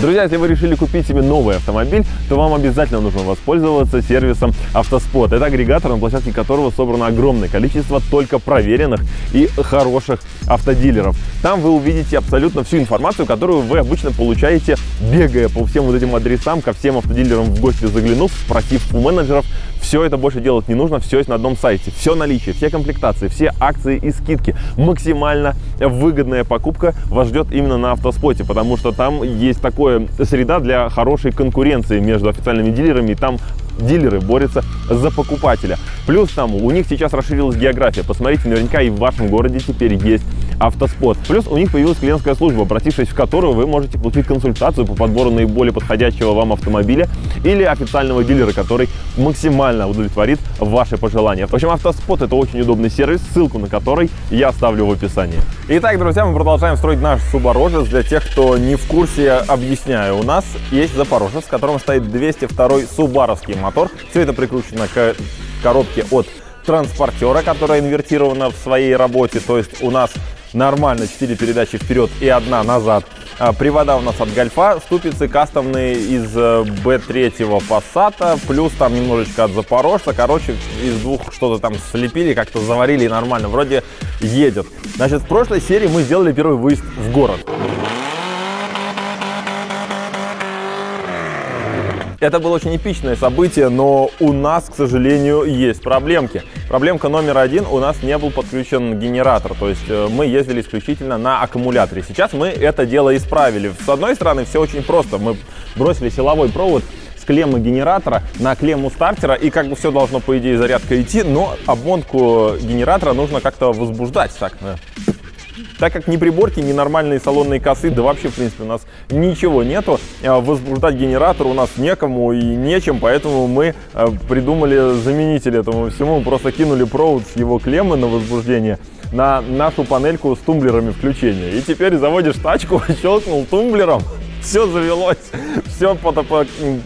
Друзья, если вы решили купить себе новый автомобиль, то вам обязательно нужно воспользоваться сервисом Автоспот. Это агрегатор, на площадке которого собрано огромное количество только проверенных и хороших автодилеров. Там вы увидите абсолютно всю информацию, которую вы обычно получаете, бегая по всем вот этим адресам, ко всем автодилерам в гости заглянув, спросив у менеджеров. Все это больше делать не нужно, все есть на одном сайте. Все наличие, все комплектации, все акции и скидки. Максимально выгодная покупка вас ждет именно на автоспоте, потому что там есть такое среда для хорошей конкуренции между официальными дилерами. И там дилеры борются за покупателя. Плюс там у них сейчас расширилась география. Посмотрите, наверняка и в вашем городе теперь есть автоспот. Плюс у них появилась клиентская служба, обратившись в которую вы можете получить консультацию по подбору наиболее подходящего вам автомобиля или официального дилера, который максимально удовлетворит ваши пожелания. В общем, автоспот это очень удобный сервис, ссылку на который я оставлю в описании. Итак, друзья, мы продолжаем строить наш Суборожец. Для тех, кто не в курсе, объясняю. У нас есть Запорожец, в котором стоит 202 субаровский мотор. Все это прикручено к коробке от транспортера, которая инвертирована в своей работе. То есть у нас нормально 4 передачи вперед и одна назад. А, привода у нас от Гольфа, ступицы кастомные из B3 э, Passat, плюс там немножечко от Запорожца. Короче, из двух что-то там слепили, как-то заварили и нормально. Вроде едет. Значит, в прошлой серии мы сделали первый выезд в город. Это было очень эпичное событие, но у нас, к сожалению, есть проблемки. Проблемка номер один, у нас не был подключен генератор, то есть э, мы ездили исключительно на аккумуляторе. Сейчас мы это дело исправили. С одной стороны, все очень просто. Мы бросили силовой провод с клеммы генератора на клемму стартера, и как бы все должно, по идее, зарядка идти, но обмотку генератора нужно как-то возбуждать. Так, так как ни приборки, ни нормальные салонные косы, да вообще, в принципе, у нас ничего нету, а возбуждать генератор у нас некому и нечем, поэтому мы а, придумали заменитель этому всему. Просто кинули провод с его клеммы на возбуждение на нашу панельку с тумблерами включения. И теперь заводишь тачку, щелкнул тумблером, все завелось, все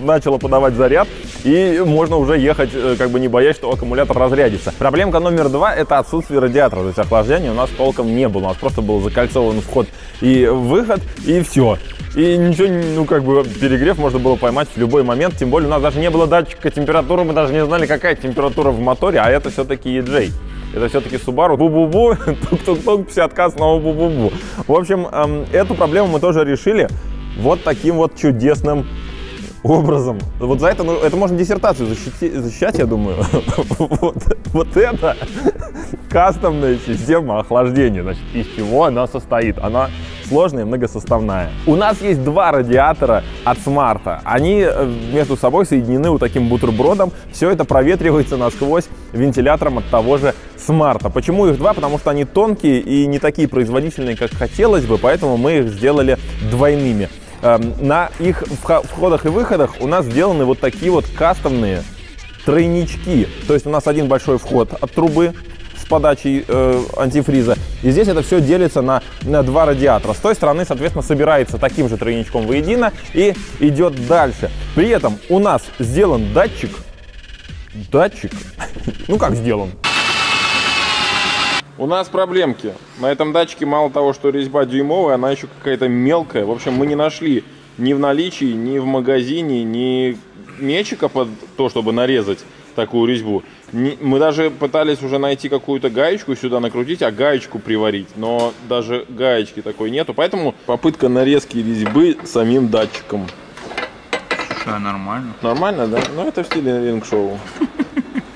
начало подавать заряд, и можно уже ехать, э, как бы не боясь, что аккумулятор разрядится. Проблемка номер два – это отсутствие радиатора, то есть охлаждения у нас толком не было, у нас просто был закольцован вход и выход, и все. И ничего, ну, как бы, перегрев можно было поймать в любой момент. Тем более у нас даже не было датчика температуры, мы даже не знали, какая температура в моторе, а это все-таки EJ. Это все-таки Subaru. Бу-бу-бу, тук-тук-тук, 50к, снова бу-бу-бу. В общем, эм, эту проблему мы тоже решили вот таким вот чудесным образом. Вот за это, ну, это можно диссертацию защитить, защищать, я думаю. вот, вот это кастомная система охлаждения. Значит, из чего она состоит? Она сложная и многосоставная. У нас есть два радиатора от Смарта. Они э, между собой соединены вот таким бутербродом. Все это проветривается насквозь вентилятором от того же Смарта. Почему их два? Потому что они тонкие и не такие производительные, как хотелось бы, поэтому мы их сделали двойными. Эм, на их входах и выходах у нас сделаны вот такие вот кастомные тройнички. То есть у нас один большой вход от трубы с подачей э, антифриза. И здесь это все делится на, на два радиатора. С той стороны, соответственно, собирается таким же тройничком воедино и идет дальше. При этом у нас сделан датчик. Датчик? Ну как сделан? У нас проблемки. На этом датчике мало того, что резьба дюймовая, она еще какая-то мелкая. В общем, мы не нашли ни в наличии, ни в магазине, ни мечика под то, чтобы нарезать такую резьбу. Мы даже пытались уже найти какую-то гаечку сюда накрутить, а гаечку приварить. Но даже гаечки такой нету. Поэтому попытка нарезки резьбы самим датчиком. Слушай, а нормально. Нормально, да? Ну, это в стиле ринг-шоу.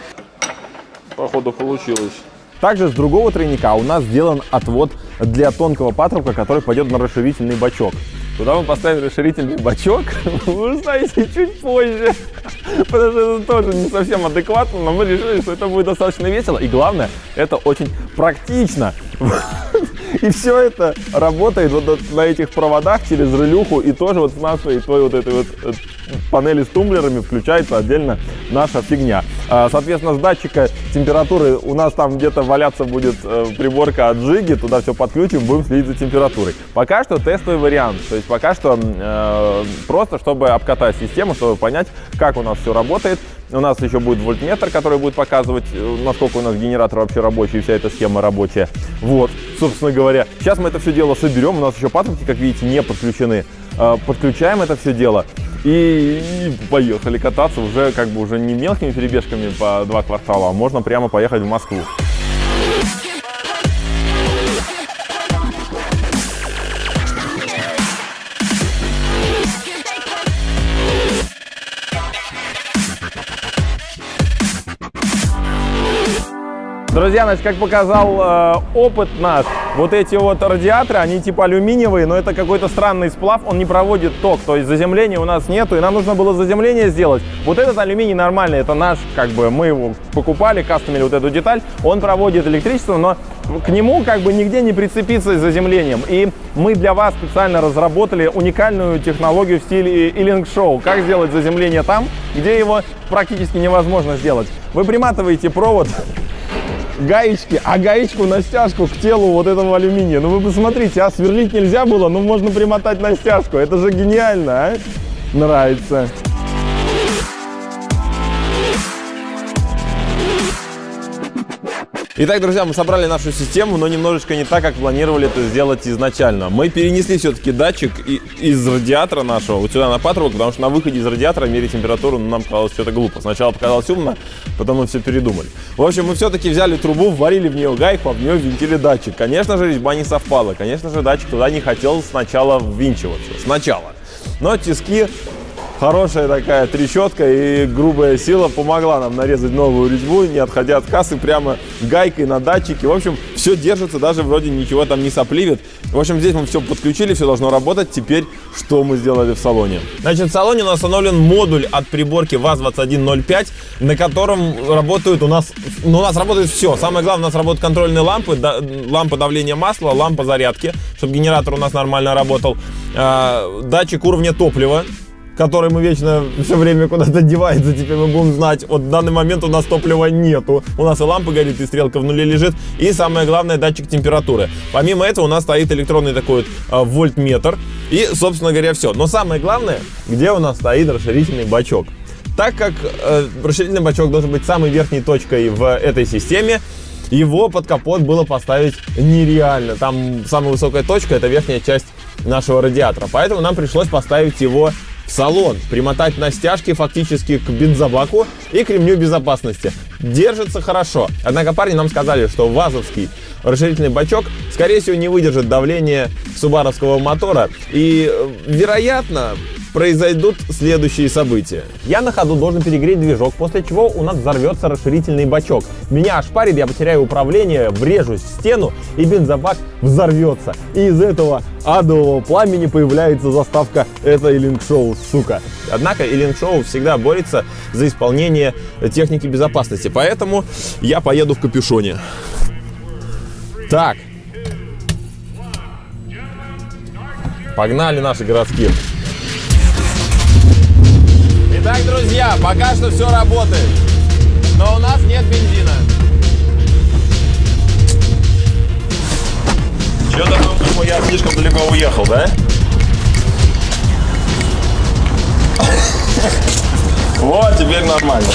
Походу получилось. Также с другого тройника у нас сделан отвод для тонкого патрубка, который пойдет на расширительный бачок. Туда мы поставим расширительный бачок, вы узнаете чуть позже, потому что это тоже не совсем адекватно, но мы решили, что это будет достаточно весело, и главное, это очень практично. И все это работает вот на этих проводах через релюху и тоже вот в нашей той вот этой вот э, панели с тумблерами включается отдельно наша фигня. А, соответственно, с датчика температуры у нас там где-то валяться будет э, приборка от Джиги, туда все подключим, будем следить за температурой. Пока что тестовый вариант, то есть пока что э, просто, чтобы обкатать систему, чтобы понять, как у нас все работает. У нас еще будет вольтметр, который будет показывать, э, насколько у нас генератор вообще рабочий, вся эта схема рабочая. Вот, собственно говоря. Сейчас мы это все дело соберем. У нас еще патрубки, как видите, не подключены. Подключаем это все дело и, и поехали кататься уже как бы уже не мелкими перебежками по два квартала, а можно прямо поехать в Москву. Друзья, значит, как показал э, опыт наш, вот эти вот радиаторы, они типа алюминиевые, но это какой-то странный сплав, он не проводит ток, то есть заземления у нас нету, и нам нужно было заземление сделать. Вот этот алюминий нормальный, это наш, как бы мы его покупали, кастомили вот эту деталь, он проводит электричество, но к нему как бы нигде не прицепиться с заземлением. И мы для вас специально разработали уникальную технологию в стиле Illing Show. Как сделать заземление там, где его практически невозможно сделать. Вы приматываете провод гаечки, а гаечку на стяжку к телу вот этого алюминия. Ну вы посмотрите, а сверлить нельзя было, но можно примотать на стяжку. Это же гениально, а? Нравится. Итак, друзья, мы собрали нашу систему, но немножечко не так, как планировали это сделать изначально. Мы перенесли все-таки датчик из радиатора нашего вот сюда на патрубок, потому что на выходе из радиатора мерить температуру ну, нам казалось что-то глупо. Сначала показалось умно, потом мы все передумали. В общем, мы все-таки взяли трубу, вварили в нее гайку, а в нее винтили датчик. Конечно же, резьба не совпала. Конечно же, датчик туда не хотел сначала ввинчиваться. Сначала. Но тиски хорошая такая трещотка и грубая сила помогла нам нарезать новую резьбу, не отходя от кассы, прямо гайкой на датчике. В общем, все держится, даже вроде ничего там не сопливит. В общем, здесь мы все подключили, все должно работать. Теперь что мы сделали в салоне? Значит, в салоне у нас установлен модуль от приборки ВАЗ-2105, на котором работают у нас, ну, у нас работает все. Самое главное, у нас работают контрольные лампы, да, лампа давления масла, лампа зарядки, чтобы генератор у нас нормально работал, э, датчик уровня топлива, который мы вечно все время куда-то девается, теперь мы будем знать, вот в данный момент у нас топлива нету, у нас и лампа горит, и стрелка в нуле лежит, и самое главное, датчик температуры. Помимо этого у нас стоит электронный такой вот а, вольтметр, и, собственно говоря, все. Но самое главное, где у нас стоит расширительный бачок. Так как э, расширительный бачок должен быть самой верхней точкой в этой системе, его под капот было поставить нереально. Там самая высокая точка это верхняя часть нашего радиатора. Поэтому нам пришлось поставить его в салон, примотать на стяжки фактически к бензобаку и к ремню безопасности. Держится хорошо. Однако парни нам сказали, что вазовский расширительный бачок, скорее всего, не выдержит давления субаровского мотора. И, э, вероятно, произойдут следующие события. Я на ходу должен перегреть движок, после чего у нас взорвется расширительный бачок. Меня ошпарит, я потеряю управление, врежусь в стену, и бензобак взорвется. И из этого адового пламени появляется заставка «Это Илинг Шоу, сука». Однако Илинг Шоу всегда борется за исполнение техники безопасности, поэтому я поеду в капюшоне. Так. Погнали наши городские. Итак, друзья, пока что все работает. Но у нас нет бензина. Что-то ну, я слишком далеко уехал, да? Вот, теперь нормально.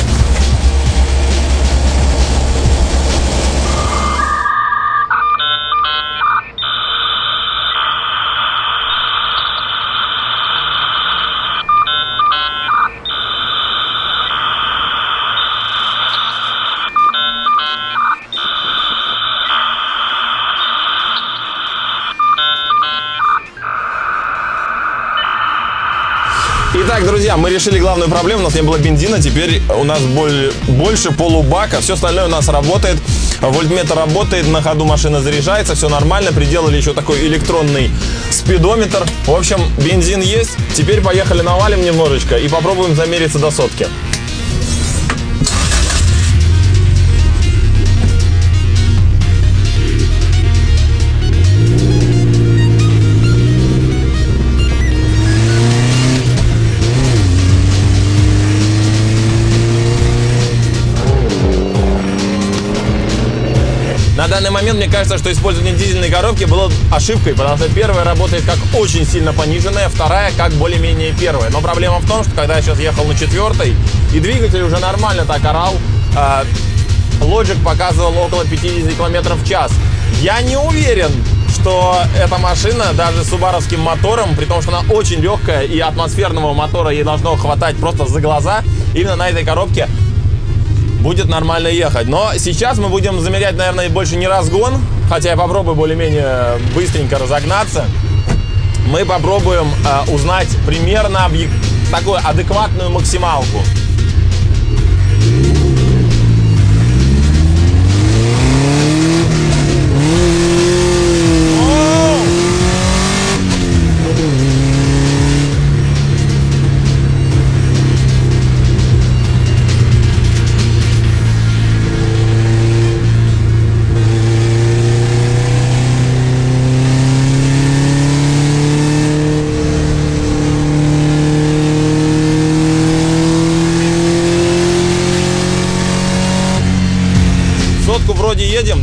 Друзья, мы решили главную проблему. У нас не было бензина, теперь у нас боль, больше полубака. Все остальное у нас работает. Вольтметр работает, на ходу машина заряжается, все нормально. Приделали еще такой электронный спидометр. В общем, бензин есть. Теперь поехали навалим немножечко и попробуем замериться до сотки. На данный момент мне кажется, что использование дизельной коробки было ошибкой, потому что первая работает как очень сильно пониженная, вторая как более-менее первая. Но проблема в том, что когда я сейчас ехал на четвертой, и двигатель уже нормально так орал, Logic показывал около 50 км в час. Я не уверен, что эта машина даже с субаровским мотором, при том, что она очень легкая и атмосферного мотора ей должно хватать просто за глаза, именно на этой коробке будет нормально ехать. Но сейчас мы будем замерять, наверное, больше не разгон, хотя я попробую более-менее быстренько разогнаться. Мы попробуем э, узнать примерно объек... такую адекватную максималку.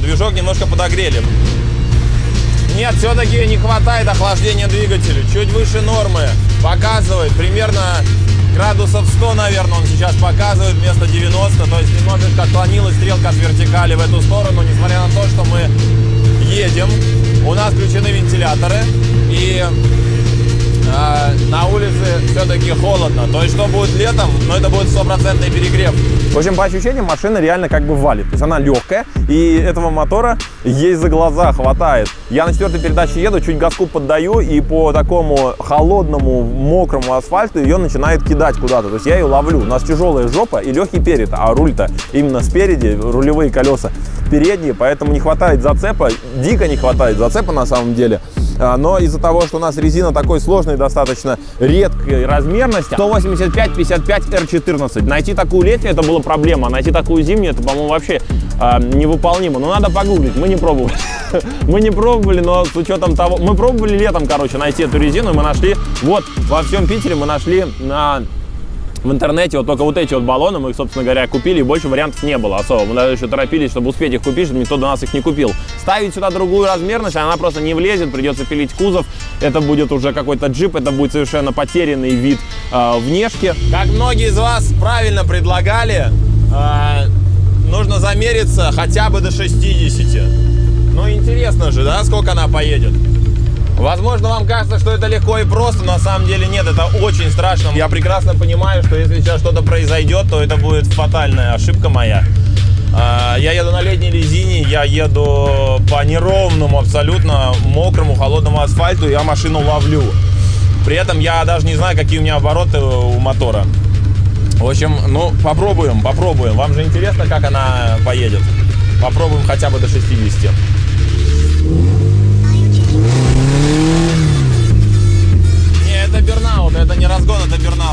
Движок немножко подогрели. Нет, все-таки не хватает охлаждения двигателя. Чуть выше нормы. Показывает примерно градусов 100, наверное, он сейчас показывает вместо 90. То есть немножечко отклонилась стрелка от вертикали в эту сторону, несмотря на то, что мы едем. У нас включены вентиляторы. И а, на улице все-таки холодно. То есть, что будет летом, но это будет стопроцентный перегрев. В общем, по ощущениям, машина реально как бы валит. То есть она легкая, и этого мотора ей за глаза хватает. Я на четвертой передаче еду, чуть газку поддаю, и по такому холодному, мокрому асфальту ее начинает кидать куда-то. То есть я ее ловлю. У нас тяжелая жопа и легкий перед, а руль-то именно спереди, рулевые колеса передние, поэтому не хватает зацепа, дико не хватает зацепа на самом деле. А, но из-за того, что у нас резина такой сложной, достаточно редкой размерности, 185-55 R14. Найти такую летнюю это была проблема, а найти такую зимнюю это, по-моему, вообще э, невыполнимо. Но надо погуглить, мы не пробовали. мы не пробовали, но с учетом того... Мы пробовали летом, короче, найти эту резину, мы нашли... Вот, во всем Питере мы нашли на в интернете вот только вот эти вот баллоны мы их, собственно говоря, купили, и больше вариантов не было особо. Мы даже еще торопились, чтобы успеть их купить, чтобы никто до нас их не купил. Ставить сюда другую размерность, она просто не влезет, придется пилить кузов. Это будет уже какой-то джип, это будет совершенно потерянный вид э, внешки. Как многие из вас правильно предлагали, э, нужно замериться хотя бы до 60. Ну, интересно же, да, сколько она поедет? Возможно, вам кажется, что это легко и просто, но на самом деле нет, это очень страшно. Я прекрасно понимаю, что если сейчас что-то произойдет, то это будет фатальная ошибка моя. А, я еду на летней резине, я еду по неровному, абсолютно мокрому, холодному асфальту, я машину ловлю. При этом я даже не знаю, какие у меня обороты у мотора. В общем, ну, попробуем, попробуем. Вам же интересно, как она поедет. Попробуем хотя бы до 60.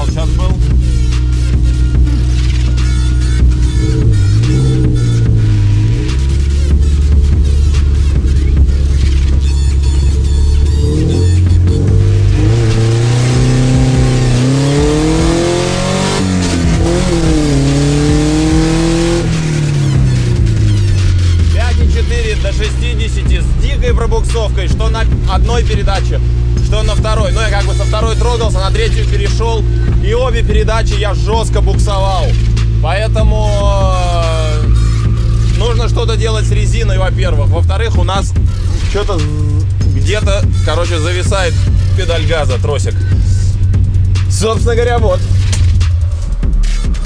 Бернаут сейчас был. до 60 с дикой пробуксовкой, что на одной передаче, что на второй. Но я как бы со второй трогался, на третью перешел, и обе передачи я жестко буксовал. Поэтому э, нужно что-то делать с резиной, во-первых. Во-вторых, у нас что-то где-то, короче, зависает педаль газа, тросик. Собственно говоря, вот.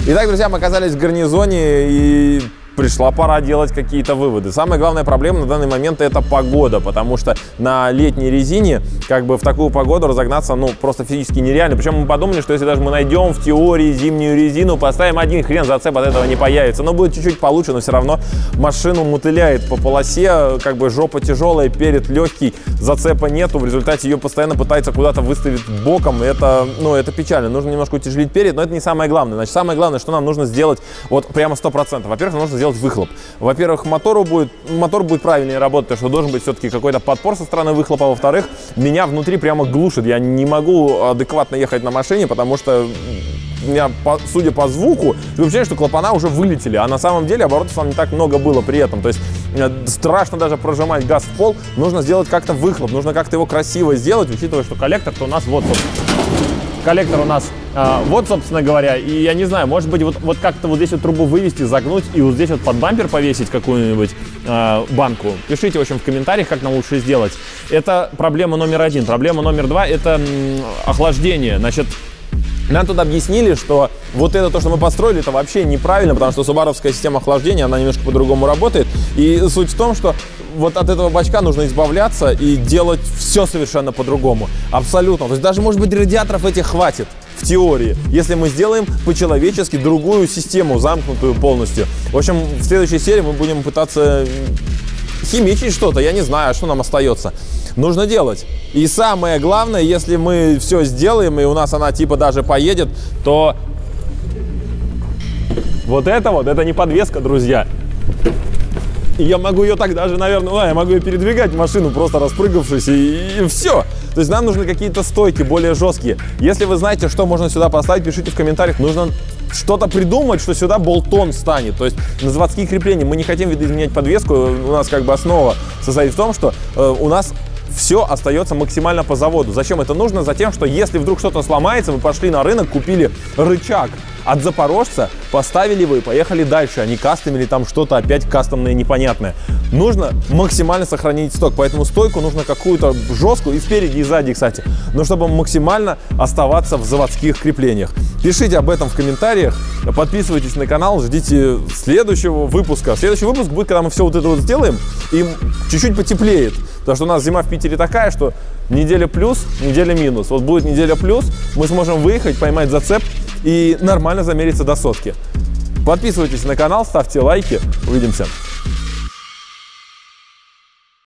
Итак, друзья, мы оказались в гарнизоне и пришла пора делать какие-то выводы. Самая главная проблема на данный момент это погода, потому что на летней резине как бы в такую погоду разогнаться ну просто физически нереально. Причем мы подумали, что если даже мы найдем в теории зимнюю резину, поставим один хрен, зацеп от этого не появится. Но будет чуть-чуть получше, но все равно машину мотыляет по полосе, как бы жопа тяжелая, перед легкий, зацепа нету, в результате ее постоянно пытается куда-то выставить боком, это, ну, это печально. Нужно немножко утяжелить перед, но это не самое главное. Значит, самое главное, что нам нужно сделать вот прямо 100%. Во-первых, нужно сделать сделать выхлоп. Во-первых, мотору будет, мотор будет правильнее работать, потому что должен быть все-таки какой-то подпор со стороны выхлопа. Во-вторых, меня внутри прямо глушит. Я не могу адекватно ехать на машине, потому что меня, по, судя по звуку, понимаешь, что клапана уже вылетели, а на самом деле оборотов там не так много было при этом. То есть э, страшно даже прожимать газ в пол, нужно сделать как-то выхлоп, нужно как-то его красиво сделать, учитывая, что коллектор-то у нас вот, вот коллектор у нас а, вот, собственно говоря, и я не знаю, может быть, вот, вот как-то вот здесь вот трубу вывести, загнуть и вот здесь вот под бампер повесить какую-нибудь э, банку. Пишите, в общем, в комментариях, как нам лучше сделать. Это проблема номер один. Проблема номер два – это охлаждение. Значит, нам тут объяснили, что вот это то, что мы построили, это вообще неправильно, потому что субаровская система охлаждения, она немножко по-другому работает. И суть в том, что вот от этого бачка нужно избавляться и делать все совершенно по-другому. Абсолютно. То есть даже, может быть, радиаторов этих хватит в теории, если мы сделаем по-человечески другую систему, замкнутую полностью. В общем, в следующей серии мы будем пытаться химичить что-то, я не знаю, что нам остается. Нужно делать. И самое главное, если мы все сделаем, и у нас она типа даже поедет, то вот это вот, это не подвеска, друзья. Я могу ее так даже, наверное, я могу ее передвигать машину, просто распрыгавшись, и, и все. То есть нам нужны какие-то стойки более жесткие. Если вы знаете, что можно сюда поставить, пишите в комментариях. Нужно что-то придумать, что сюда болтон станет. То есть на заводские крепления мы не хотим видоизменять подвеску. У нас как бы основа состоит в том, что э, у нас все остается максимально по заводу. Зачем это нужно? Затем, что если вдруг что-то сломается, вы пошли на рынок, купили рычаг от Запорожца, поставили вы и поехали дальше, а не кастомили там что-то опять кастомное непонятное. Нужно максимально сохранить сток, поэтому стойку нужно какую-то жесткую, и спереди, и сзади, кстати, но чтобы максимально оставаться в заводских креплениях. Пишите об этом в комментариях, подписывайтесь на канал, ждите следующего выпуска. Следующий выпуск будет, когда мы все вот это вот сделаем, и чуть-чуть потеплеет. Потому что у нас зима в Питере такая, что неделя плюс, неделя минус. Вот будет неделя плюс, мы сможем выехать, поймать зацеп и нормально замериться до сотки. Подписывайтесь на канал, ставьте лайки. Увидимся.